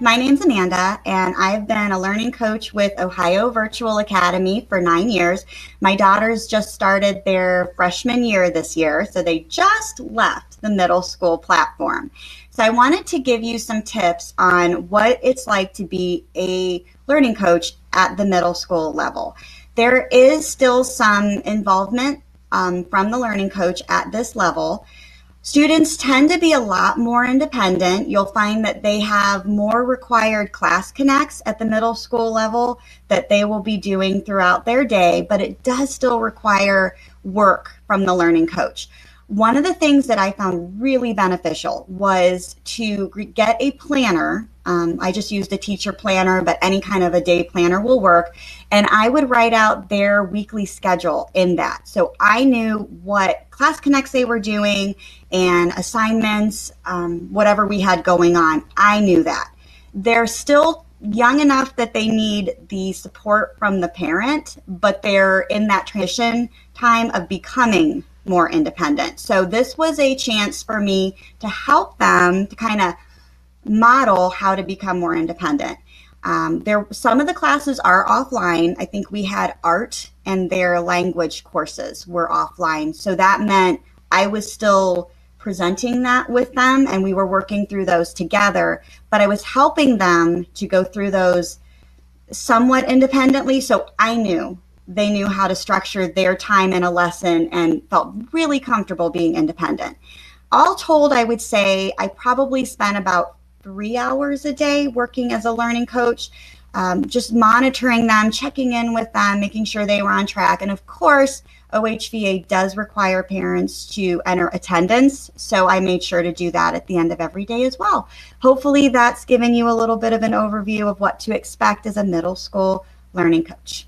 My name's Amanda, and I've been a learning coach with Ohio Virtual Academy for nine years. My daughters just started their freshman year this year, so they just left the middle school platform. So I wanted to give you some tips on what it's like to be a learning coach at the middle school level. There is still some involvement um, from the learning coach at this level. Students tend to be a lot more independent. You'll find that they have more required class connects at the middle school level that they will be doing throughout their day, but it does still require work from the learning coach. One of the things that I found really beneficial was to get a planner um, I just used a teacher planner, but any kind of a day planner will work. And I would write out their weekly schedule in that. So I knew what class connects they were doing and assignments, um, whatever we had going on. I knew that. They're still young enough that they need the support from the parent, but they're in that transition time of becoming more independent. So this was a chance for me to help them to kind of model how to become more independent. Um, there, some of the classes are offline. I think we had art and their language courses were offline. So that meant I was still presenting that with them and we were working through those together, but I was helping them to go through those somewhat independently. So I knew they knew how to structure their time in a lesson and felt really comfortable being independent. All told, I would say I probably spent about three hours a day working as a learning coach, um, just monitoring them, checking in with them, making sure they were on track. And of course, OHVA does require parents to enter attendance. So I made sure to do that at the end of every day as well. Hopefully, that's given you a little bit of an overview of what to expect as a middle school learning coach.